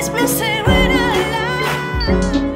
Please, please, serena life.